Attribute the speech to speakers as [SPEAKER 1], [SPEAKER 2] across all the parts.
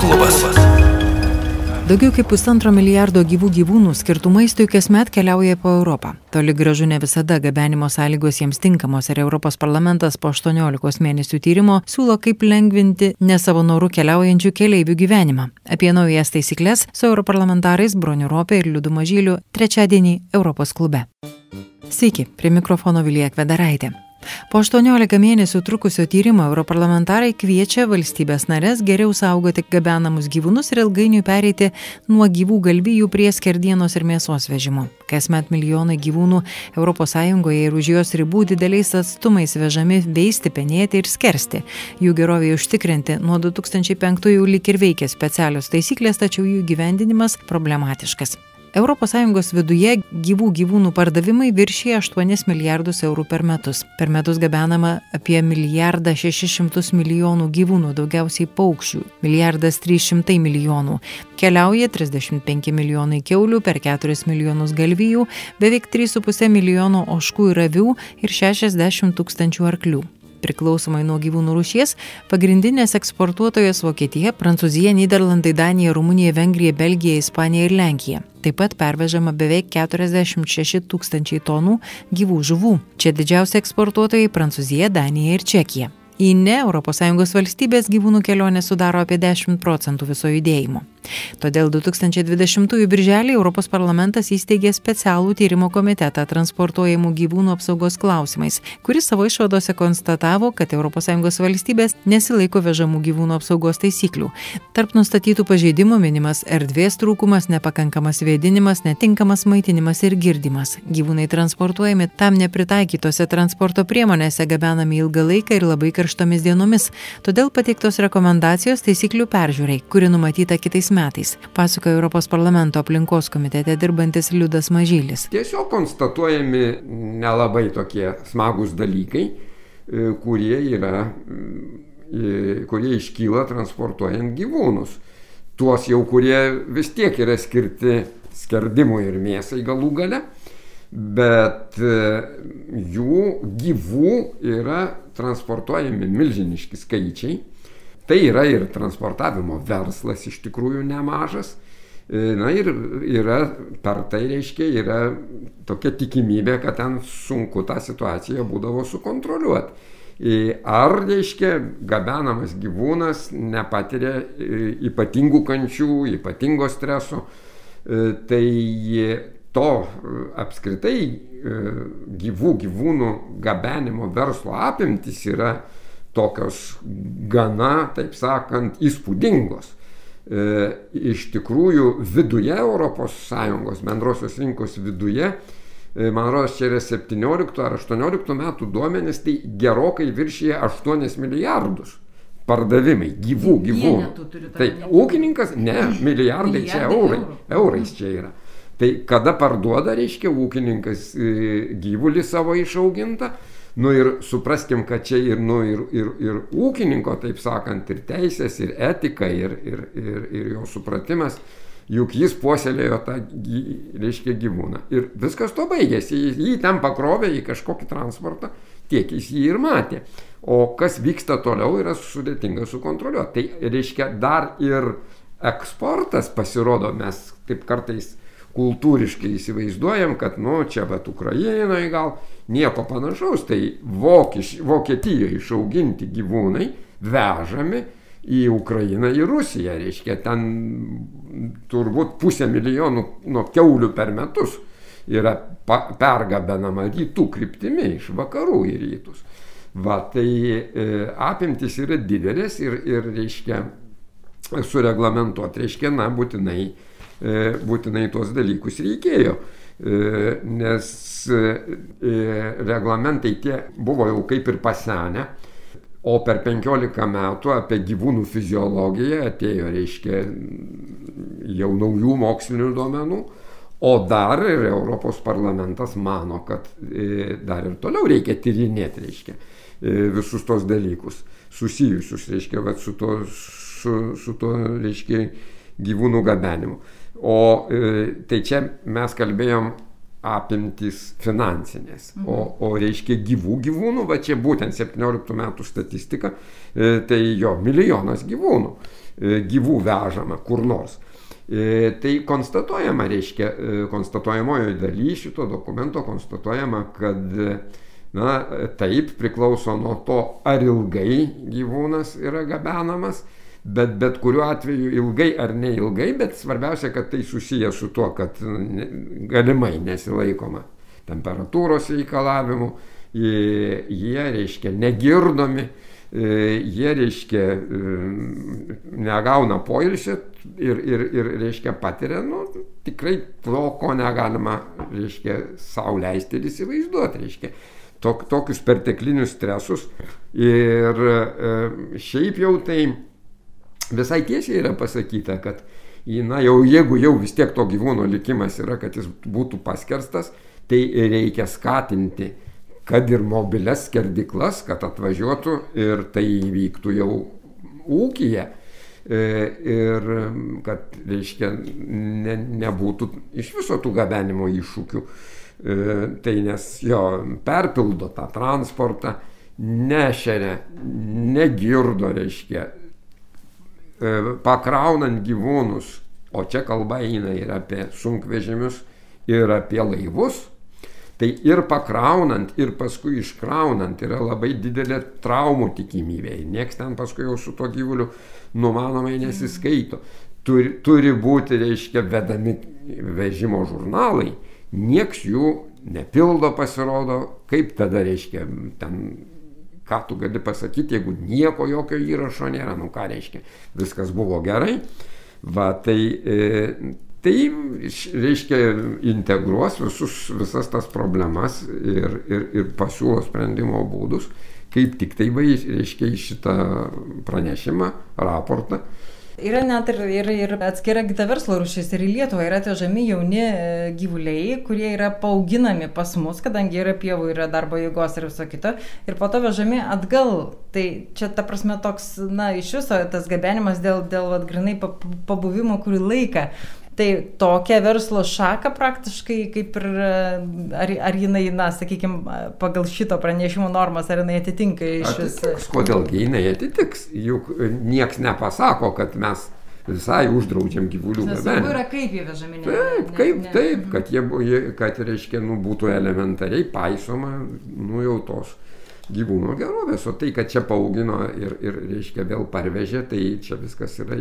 [SPEAKER 1] klubas.
[SPEAKER 2] Daugiau kaip pusantro milijardo gyvų gyvūnų skirtų maistui kasmet keliauja po Europą. Toli gražu ne visada gabenimo sąlygos jiems tinkamos ir Europos parlamentas po 18 mėnesių tyrimo siūlo kaip lengvinti ne savo norų keliaujančių keleivių gyvenimą. Apie naujas taisyklės su europarlamentarais Broniu Ropė ir Liudu Mažyliu trečiadienį Europos klube. Sveiki, prie mikrofono Vilija Kvedaraitė. Po 18 mėnesių trukusio tyrimo europarlamentarai kviečia valstybės narės geriau saugoti gabenamus gyvūnus ir ilgainiui pereiti nuo gyvų galvijų prie skerdienos ir mėsos vežimo. Kasmet milijonai gyvūnų ES ir už jos ribų dideliais atstumais vežami veisti, penėti ir skersti. Jų geroviai užtikrinti nuo 2005-ųjų lik ir veikia specialios taisyklės, tačiau jų gyvendinimas problematiškas. ES viduje gyvų gyvūnų pardavimai viršyje 8 milijardus eurų per metus. Per metus gabenama apie milijardą 600 milijonų gyvūnų, daugiausiai paukščių, milijardas 300 milijonų. Keliauja 35 milijonai keulių, per 4 milijonus galvijų, beveik 3,5 milijono oškų ir avių ir 60 tūkstančių arklių priklausomai nuo gyvūnų rūšies, pagrindinės eksportuotojas Vokietija, Prancūzija, Niderlandai, Danija, Rumunija, Vengrija, Belgija, Ispanija ir Lenkija. Taip pat pervežama beveik 46 tūkstančiai tonų gyvų žuvų. Čia didžiausia eksportuotojai Prancūzija, Danija ir Čekija. Į ne ES valstybės gyvūnų kelionė sudaro apie 10 procentų viso judėjimo. Todėl 2020 birželį Europos parlamentas įsteigė specialų tyrimo komitetą transportuojamų gyvūnų apsaugos klausimais, kuris savo išvadose konstatavo, kad ES valstybės nesilaiko vežamų gyvūnų apsaugos taisyklių. Tarp nustatytų pažeidimų minimas erdvės trūkumas, nepakankamas vėdinimas, netinkamas maitinimas ir girdimas. Gyvūnai transportuojami tam nepritaikytose transporto priemonėse gabenami ilgą laiką ir labai karštomis dienomis. Todėl pateiktos rekomendacijos taisyklių peržiūrai, kuri numatyta kitais metais, pasakoja Europos parlamento aplinkos komitete dirbantis Liudas Mažylis.
[SPEAKER 3] Tiesiog konstatuojami nelabai tokie smagus dalykai, e, kurie, yra, e, kurie iškyla transportuojant gyvūnus. Tuos jau, kurie vis tiek yra skirti skerdimui ir mėsai galų gale, bet e, jų gyvų yra transportuojami milžiniški skaičiai Tai yra ir transportavimo verslas iš tikrųjų nemažas. E, na ir yra per tai reiškia, yra tokia tikimybė, kad ten sunku tą situaciją būdavo sukontroliuoti. E, ar, reiškia, gabenamas gyvūnas nepatiria ypatingų kančių, ypatingo streso, tai to apskritai gyvų gyvūnų gabenimo verslo apimtis yra tokios gana, taip sakant, įspūdingos. E, iš tikrųjų viduje ES bendrosios rinkos viduje, e, man rodos, čia yra 17 ar 18 metų duomenys, tai gerokai viršyje 8 milijardus pardavimai gyvų gyvūnų. Taip, ūkininkas, ne, milijardai čia eurai, eurais čia yra. Tai kada parduoda, reiškia, ūkininkas e, gyvulį savo išaugintą, Nu ir supraskim, kad čia ir, nu, ir, ir, ir ūkininko, taip sakant, ir teisės, ir etika, ir, ir, ir, ir jo supratimas, juk jis puoselėjo tą, reiškia, gyvūną. Ir viskas to baigėsi, jį ten pakrovė į kažkokį transportą, tiek jis jį ir matė. O kas vyksta toliau yra sudėtinga sukontroliuoti. Tai reiškia dar ir eksportas pasirodo, mes taip kartais kultūriškai įsivaizduojam, kad, nu, čia bet Ukrainoje gal nieko panašaus, tai Vokiš, Vokietijoje išauginti gyvūnai vežami į Ukrainą, į Rusiją, reiškia, ten turbūt pusę milijonų nuo keulių per metus yra pergabenama rytų kryptimi iš vakarų į rytus. Va, tai e, apimtis yra didelis ir, ir reiškia, sureglamentuoti, reiškia, na, būtinai E, būtinai tuos dalykus reikėjo. E, nes e, reglamentai tie buvo jau kaip ir pasenę, o per 15 metų apie gyvūnų fiziologiją atėjo, reiškia, jau naujų mokslinių duomenų, o dar ir Europos parlamentas mano, kad dar ir toliau reikia tyrinėti, reiškia, visus tos dalykus susijusius, reiškia, su to, su, su to, reiškia, gyvūnų gabenimu. O e, tai čia mes kalbėjom apimtys finansinės. Mhm. O, o reiškia gyvų gyvūnų, va čia būtent 17 metų statistika, e, tai jo milijonas gyvūnų e, gyvų vežama kur nors. Tai konstatuojama, reiškia, konstatuojamojo daly šito dokumento konstatuojama, kad na, taip priklauso nuo to, ar ilgai gyvūnas yra gabenamas, bet bet kuriuo atveju ilgai ar neilgai, bet svarbiausia, kad tai susiję su tuo, kad galimai nesilaikoma temperatūros reikalavimų, jie, reiškia, negirdomi, jie, reiškia, negauna poilsį ir, ir, ir reiškia, patiria, nu, tikrai to, ko negalima, reiškia, savo leisti ir įsivaizduoti, reiškia. Tok, tokius perteklinius stresus ir šiaip jau tai visai tiesiai yra pasakyta, kad na, jau, jeigu jau vis tiek to gyvūno likimas yra, kad jis būtų paskerstas, tai reikia skatinti, kad ir mobilias skerdiklas, kad atvažiuotų ir tai įvyktų jau ūkija. E, ir kad, reiškia, ne, nebūtų iš viso tų gabenimo iššūkių. E, tai nes jo perpildo tą transportą, nešeria, negirdo, reiškia, pakraunant gyvūnus, o čia kalba eina ir apie sunkvežimius, ir apie laivus, tai ir pakraunant, ir paskui iškraunant yra labai didelė traumų tikimybė. Niekas ten paskui jau su to gyvuliu numanomai nesiskaito. Turi, turi būti, reiškia, vedami vežimo žurnalai, nieks jų nepildo pasirodo, kaip tada, reiškia, ten ką tu gali pasakyti, jeigu nieko jokio įrašo nėra, nu ką reiškia, viskas buvo gerai. Va, tai, e, tai reiškia integruos visus, visas tas problemas ir, ir, ir pasiūlo sprendimo būdus, kaip tik tai, reiškia, šitą pranešimą, raportą
[SPEAKER 2] Yra net ir, ir, ir atskira kita verslo rušis ir į Lietuvą yra atvežami jauni e, gyvuliai, kurie yra paauginami pas mus, kadangi yra pievų, yra darbo jėgos ir viso kito, ir po to vežami atgal. Tai čia ta prasme toks, na, iš viso tas gabenimas dėl, dėl atgrinai pabuvimo kurį laiką. Tai tokia verslo šaka praktiškai kaip ir, ar, ar jinai, na, sakykime, pagal šito pranešimo normas, ar jinai atitinka iš vis.
[SPEAKER 3] Kodėlgi jinai atitiks, juk nieks nepasako, kad mes visai uždraudžiam gyvulių gabenimą.
[SPEAKER 2] Svarbu yra, kaip jie vežami.
[SPEAKER 3] Taip, kaip, ne, taip, mhm. kad jie, kad reiškia, nu, būtų elementariai paisoma, nu, jau tos gyvūno gerovės, o tai, kad čia paaugino ir, ir reiškia, vėl parvežė, tai čia viskas yra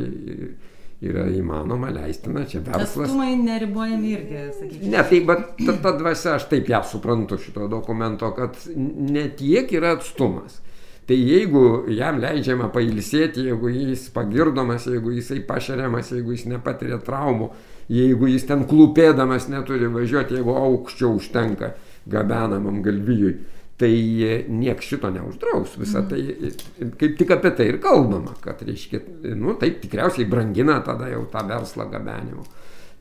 [SPEAKER 3] yra įmanoma, leistina, čia verslas.
[SPEAKER 2] Atstumai neribojami irgi, sakykime.
[SPEAKER 3] Ne, tai bet ta, ta dvasia, aš taip ją suprantu šito dokumento, kad netiek yra atstumas. Tai jeigu jam leidžiama pailsėti, jeigu jis pagirdomas, jeigu jisai pašeriamas, jeigu jis nepatiria traumų, jeigu jis ten klūpėdamas neturi važiuoti, jeigu aukščiau užtenka gabenamam galvijui, tai e, nieks šito neuždraus. Visą mhm. tai kaip tik apie tai ir kalbama, kad, reiškia, nu, taip tikriausiai brangina tada jau tą verslą gabenimo.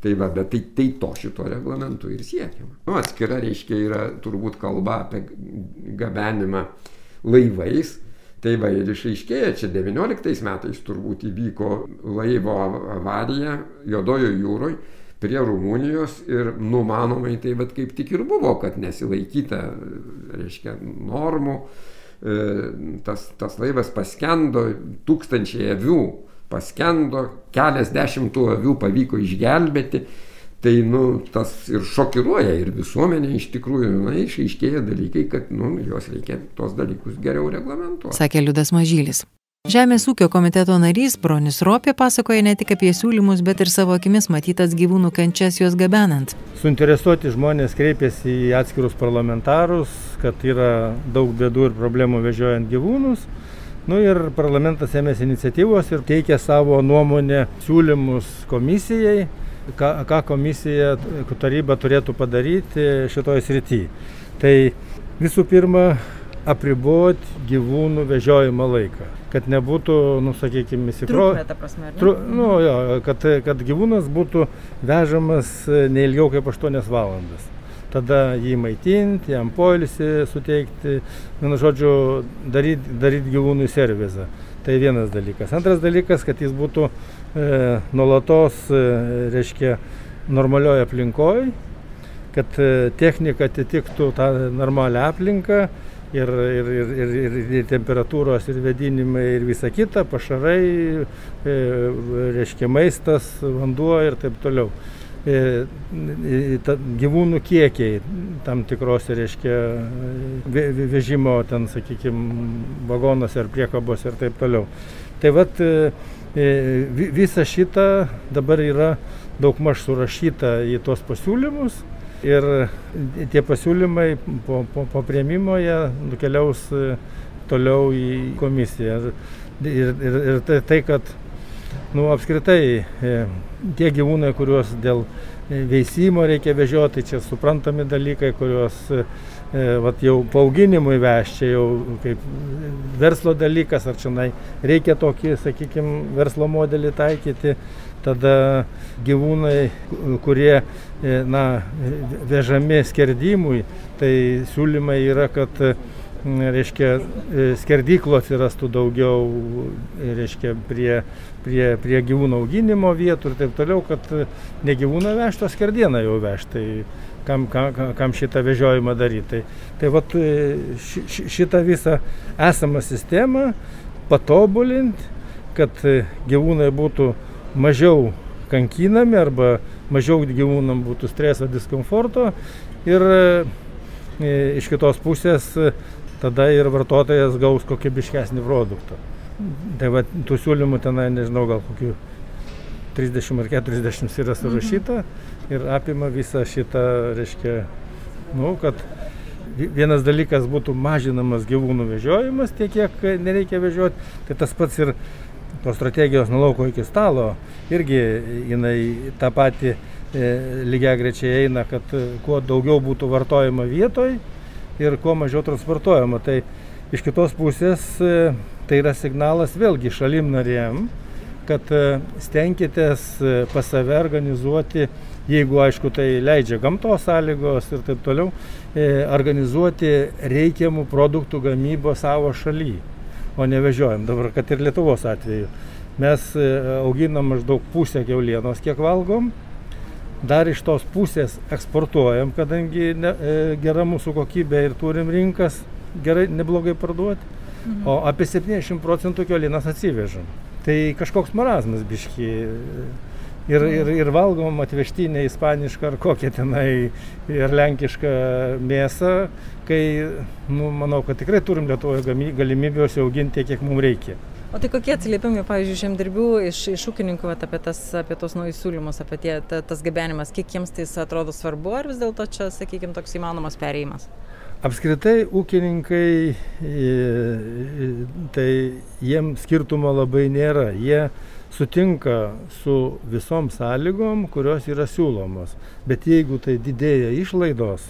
[SPEAKER 3] Tai va, bet tai, tai to šito reglamentu ir siekiama. Nu, atskira, reiškia, yra turbūt kalba apie gabenimą laivais. Tai va ir išaiškėja, čia 19 metais turbūt įvyko laivo avarija Jodojo jūroje prie Rumunijos ir numanomai tai bet kaip tik ir buvo, kad nesilaikyta, reiškia, normų, e, tas, tas laivas paskendo, tūkstančiai avių paskendo, keliasdešimt tų avių pavyko išgelbėti. Tai, nu, tas ir šokiruoja ir visuomenė iš tikrųjų, na, išaiškėja dalykai, kad, nu, juos reikia tuos dalykus geriau reglamentuoti.
[SPEAKER 2] Sakė Liudas Mažylis. Žemės ūkio komiteto narys Bronis Ropė pasakoja ne tik apie siūlymus, bet ir savo akimis matytas gyvūnų kančias juos gabenant.
[SPEAKER 1] Suinteresuoti žmonės kreipėsi į atskirus parlamentarus, kad yra daug bėdų ir problemų vežiojant gyvūnus. Nu ir parlamentas ėmėsi iniciatyvos ir teikė savo nuomonę siūlymus komisijai, ką, ką komisija, taryba turėtų padaryti šitoje srityje. Tai visų pirma, apriboti gyvūnų vežiojimo laiką kad nebūtų, nu, sakykime,
[SPEAKER 2] įsikrovęs.
[SPEAKER 1] Nu, jo, kad, kad gyvūnas būtų vežamas e, neilgiau kaip 8 valandas. Tada jį maitinti, jam poilsį suteikti, vienu žodžiu, daryti daryt gyvūnui servizą. Tai vienas dalykas. Antras dalykas, kad jis būtų e, nuolatos, e, reiškia, normalioje aplinkoje, kad technika atitiktų tą normalią aplinką ir, ir, ir, ir, ir, temperatūros, ir vedinimai, ir visa kita, pašarai, e, reiškia maistas, vanduo ir taip toliau. E, gyvūnų kiekiai tam tikros, reiškia, vežimo ten, sakykime, vagonuose ar priekabos ir taip toliau. Tai vad visa šita dabar yra daugmaž surašyta į tuos pasiūlymus ir tie pasiūlymai po, po, po prieimimo jie nukeliaus e, toliau į komisiją. Ir, ir, ir tai, tai, kad nu, apskritai e, tie gyvūnai, kuriuos dėl e, veisimo reikia vežioti, čia suprantami dalykai, kuriuos vat, jau paauginimui vežčia, jau kaip verslo dalykas, ar čia reikia tokį, sakykime, verslo modelį taikyti tada gyvūnai, kurie na, vežami skerdimui, tai siūlymai yra, kad reiškia, skerdyklų atsirastų daugiau reiškia, prie, prie, prie gyvūnų auginimo vietų ir taip toliau, kad ne gyvūną vežtų, o skerdieną jau vežtų. Tai kam, kam, kam šitą vežiojimą daryti. Tai, tai vat, ši, šitą visą esamą sistemą patobulinti, kad gyvūnai būtų mažiau kankinami arba mažiau gyvūnam būtų streso, diskomforto ir e, iš kitos pusės tada ir vartotojas gaus kokybiškesnį produktą. Tai va, tų siūlymų tenai, nežinau, gal kokių 30 ar 40 yra surašyta mhm. ir apima visą šitą, reiškia, nu, kad vienas dalykas būtų mažinamas gyvūnų vežiojimas tiek, kiek nereikia vežioti, tai tas pats ir tos strategijos nuo lauko iki stalo irgi jinai tą patį e, lygiai grečiai eina, kad e, kuo daugiau būtų vartojama vietoj ir kuo mažiau transportuojama. Tai iš kitos pusės e, tai yra signalas vėlgi šalim narėm, kad stenkitės pas save organizuoti, jeigu aišku tai leidžia gamtos sąlygos ir taip toliau, organizuoti reikiamų produktų gamybą savo šalyje o nevežiojam. Dabar, kad ir Lietuvos atveju. Mes e, auginam maždaug pusę keulienos, kiek valgom. Dar iš tos pusės eksportuojam, kadangi ne, e, gera mūsų kokybė ir turim rinkas gerai, neblogai parduoti. Mhm. O apie 70 procentų keulienos atsivežam. Tai kažkoks marazmas biški ir, ir, ir valgom atvežtinę ispanišką ar kokią tenai ir lenkišką mėsą, kai, nu, manau, kad tikrai turim Lietuvoje galimybę auginti tiek, kiek mums reikia.
[SPEAKER 2] O tai kokie atsiliepimai, pavyzdžiui, žemdirbių iš, iš ūkininkų vat, apie, tas, apie tos naujus siūlymus, apie tie, ta, tas gabenimas, kiek jiems tai atrodo svarbu, ar vis dėlto čia, sakykime, toks įmanomas perėjimas?
[SPEAKER 1] Apskritai ūkininkai, tai jiems skirtumo labai nėra. Jie sutinka su visom sąlygom, kurios yra siūlomos. Bet jeigu tai didėja išlaidos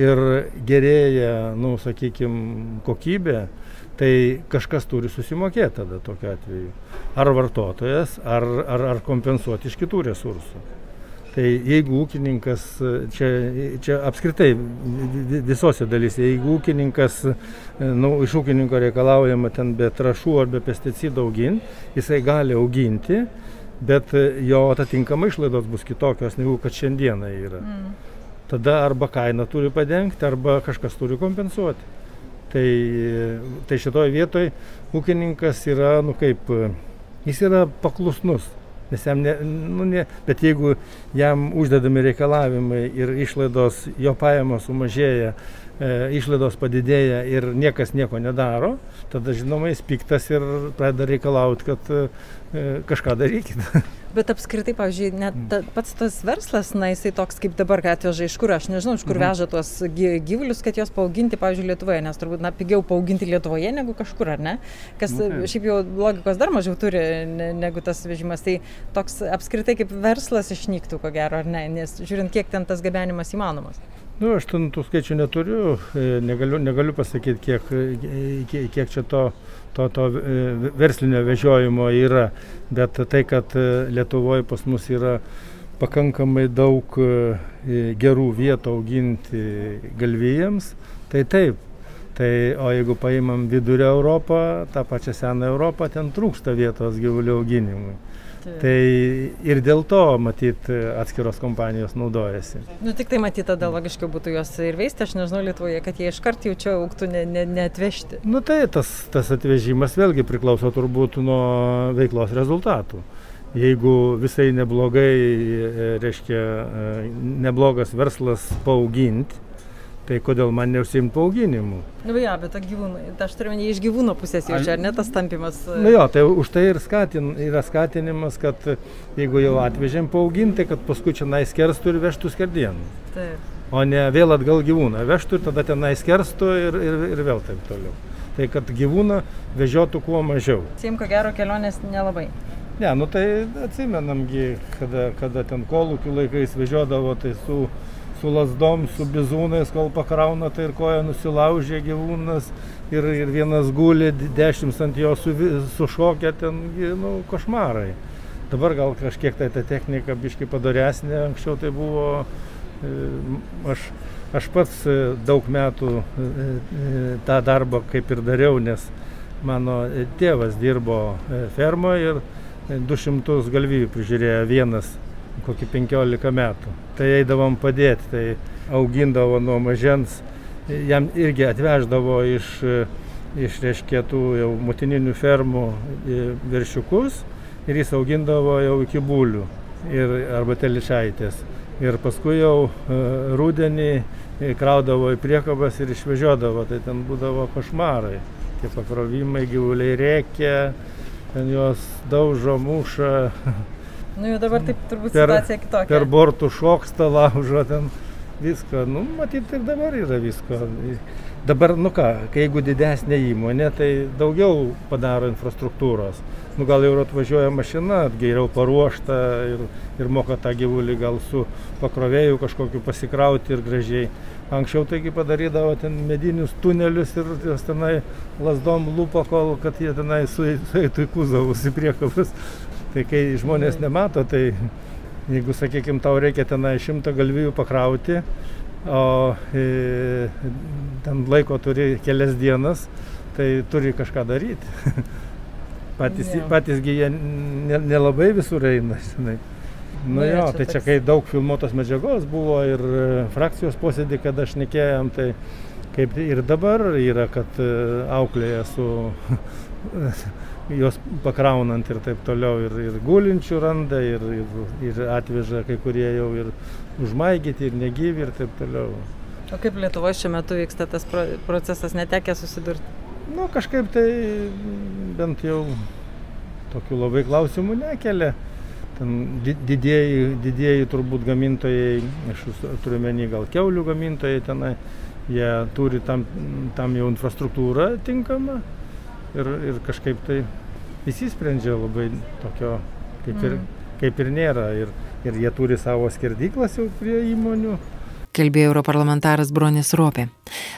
[SPEAKER 1] ir gerėja, nu, sakykime, kokybė, tai kažkas turi susimokėti tada tokiu atveju. Ar vartotojas, ar, ar, ar kompensuoti iš kitų resursų. Tai jeigu ūkininkas, čia, čia apskritai visose dalyse, jeigu ūkininkas, nu, iš ūkininko reikalaujama ten be trašų ar be pesticidų auginti, jisai gali auginti, bet jo atitinkama išlaidos bus kitokios negu kad šiandieną yra. Mm. Tada arba kaina turi padengti, arba kažkas turi kompensuoti. Tai, tai šitoje vietoje ūkininkas yra, nu kaip, jis yra paklusnus nes jam ne, nu ne, bet jeigu jam uždedami reikalavimai ir išlaidos, jo pajamos sumažėja, išlaidos padidėja ir niekas nieko nedaro, tada žinoma jis piktas ir pradeda reikalauti, kad e, kažką darykit.
[SPEAKER 2] Bet apskritai, pavyzdžiui, net ta, pats tas verslas, na, jisai toks kaip dabar, kad atveža iš kur, aš nežinau, iš kur mhm. veža tuos gyvulius, kad juos paauginti, pavyzdžiui, Lietuvoje, nes turbūt, na, pigiau paauginti Lietuvoje negu kažkur, ar ne? Kas okay. šiaip jau logikos dar mažiau turi ne, negu tas vežimas. Tai toks apskritai kaip verslas išnyktų, ko gero, ar ne? Nes žiūrint, kiek ten tas gabenimas įmanomas.
[SPEAKER 1] Nu, aš ten tų skaičių neturiu, e, negaliu, negaliu pasakyti, kiek, e, kiek, kiek čia to to, to e, verslinio vežiojimo yra, bet tai, kad Lietuvoje pas mus yra pakankamai daug gerų vietų auginti galvijams, tai taip. Tai, o jeigu paimam vidurio Europą, tą pačią seną Europą, ten trūksta vietos gyvulių auginimui. Tai. tai ir dėl to, matyt, atskiros kompanijos naudojasi.
[SPEAKER 2] Nu, tik tai matyt, tada logiškiau būtų juos ir veisti, aš nežinau Lietuvoje, kad jie iškart jau čia auktų ne, ne, neatvežti.
[SPEAKER 1] Nu tai tas, tas atvežimas vėlgi priklauso turbūt nuo veiklos rezultatų. Jeigu visai neblogai, e, reiškia, e, neblogas verslas paauginti, Tai kodėl man neužsimti paauginimu?
[SPEAKER 2] Na, nu, ja, bet gyvūnai, tai aš turiu ne iš gyvūno pusės jau čia, ar ne tas tampimas?
[SPEAKER 1] Na nu jo, tai už tai ir skatin, yra skatinimas, kad jeigu jau atvežėm paauginti, kad paskui čia naiskerstų ir vežtų skerdieną. Taip. O ne vėl atgal gyvūną vežtų ir tada ten naiskerstų ir, ir, ir vėl taip toliau. Tai kad gyvūną vežiotų kuo mažiau.
[SPEAKER 2] Sim, ko gero kelionės nelabai.
[SPEAKER 1] Ne, nu tai atsimenamgi, kada, kada ten kolūkių laikais vežiodavo, tai su su lasdom, su bizūnais, kol pakrauna, tai ir koja nusilaužė gyvūnas ir, ir vienas guli, dešimt ant jo su, sušokia ten, nu, košmarai. Dabar gal kažkiek tai ta technika biškai padaresnė, anksčiau tai buvo, e, aš, aš pats e, daug metų e, tą darbą kaip ir dariau, nes mano tėvas dirbo fermoje ir 200 galvijų prižiūrėjo vienas kokį 15 metų. Tai eidavom padėti, tai augindavo nuo mažens, jam irgi atveždavo iš, iš reiškėtų jau motininių fermų viršiukus ir jis augindavo jau iki būlių ir, arba telišaitės. Ir paskui jau e, rūdienį kraudavo į priekabas ir išvežiodavo, tai ten būdavo košmarai. Tie pakrovimai, gyvuliai rėkia, ten juos daužo, muša.
[SPEAKER 2] Nu jau dabar taip turbūt per, situacija kitokia.
[SPEAKER 1] Per bortų šoksta, laužo ten viską. Nu, matyt, ir dabar yra visko. Dabar, nu ką, kai jeigu didesnė įmonė, tai daugiau padaro infrastruktūros. Nu gal jau atvažiuoja mašina, geriau paruošta ir, ir moka tą gyvulį gal su pakrovėju kažkokiu pasikrauti ir gražiai. Anksčiau taigi padarydavo ten medinius tunelius ir jos tenai lasdom lupo, kol kad jie tenai sueitų į kuzavus į priekabus. Tai kai žmonės nemato, tai jeigu, sakykime, tau reikia tenai šimtą galvijų pakrauti, o e, ten laiko turi kelias dienas, tai turi kažką daryti. patys, yeah. patysgi jie nelabai ne visur eina, žinai. Nu jo, tai čia kai daug filmuotos medžiagos buvo ir e, frakcijos posėdį, kada aš nekėjom, tai kaip ir dabar yra, kad e, auklėje su juos pakraunant ir taip toliau ir, ir gulinčių randa ir, ir, ir atveža kai kurie jau ir užmaigyti ir negyvi ir taip toliau.
[SPEAKER 2] O kaip Lietuvoje šiuo metu vyksta tas procesas, netekė susidurti?
[SPEAKER 1] Nu, kažkaip tai bent jau tokių labai klausimų nekelia. Ten didieji, didieji turbūt gamintojai, aš turiu menį gal keulių gamintojai tenai, jie turi tam, tam jau infrastruktūrą tinkamą ir, ir kažkaip tai įsisprendžia labai tokio kaip ir, mm. kaip ir nėra. Ir, ir jie turi savo skerdyklas jau prie įmonių
[SPEAKER 2] kalbėjo europarlamentaras Bronis Ropė.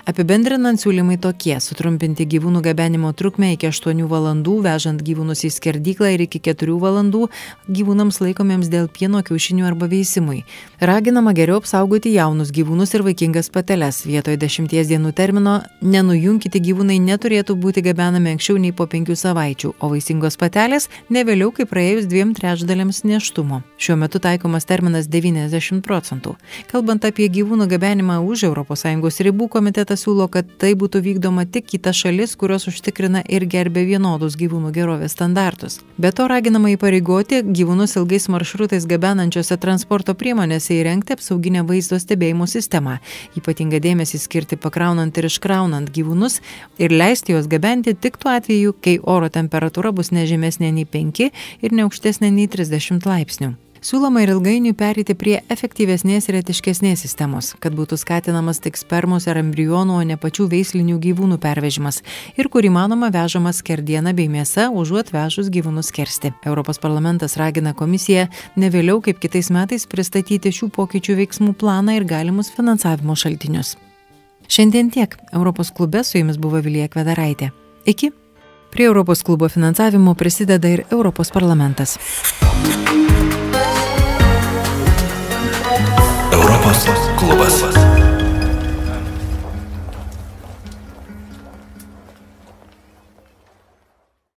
[SPEAKER 2] Apibendrinant siūlymai tokie - sutrumpinti gyvūnų gabenimo trukmę iki 8 valandų, vežant gyvūnus į skerdyklą ir iki 4 valandų gyvūnams laikomiems dėl pieno kiaušinių arba veisimui. Raginama geriau apsaugoti jaunus gyvūnus ir vaikingas pateles. Vietoj 10 dienų termino nenujunkite gyvūnai neturėtų būti gabenami anksčiau nei po 5 savaičių, o vaisingos patelės ne vėliau kaip praėjus dviem trečdaliams neštumo. Šiuo metu taikomas terminas 90 procentų. Kalbant apie gyvūnų gyvūnų gabenimą už ES ribų komitetas siūlo, kad tai būtų vykdoma tik kitas šalis, kurios užtikrina ir gerbė vienodus gyvūnų gerovės standartus. Be to raginama įpareigoti gyvūnus ilgais maršrutais gabenančiose transporto priemonėse įrengti apsauginę vaizdo stebėjimo sistemą, ypatingą dėmesį skirti pakraunant ir iškraunant gyvūnus ir leisti juos gabenti tik tuo atveju, kai oro temperatūra bus nežemesnė nei 5 ir neaukštesnė nei 30 laipsnių siūloma ir ilgainiui pereiti prie efektyvesnės ir etiškesnės sistemos kad būtų skatinamas tik spermos ar embrionų o ne pačių veislinių gyvūnų pervežimas ir kur įmanoma vežama skerdiena bei mėsa užuot vežus gyvūnus skersti. Europos parlamentas ragina komisiją ne vėliau kaip kitais metais pristatyti šių pokyčių veiksmų planą ir galimus finansavimo šaltinius. Šiandien tiek. Europos klube su jumis buvo vilija kvedaraitė. Iki. Prie Europos klubo finansavimo prisideda ir Europos parlamentas.
[SPEAKER 4] Europos klubas.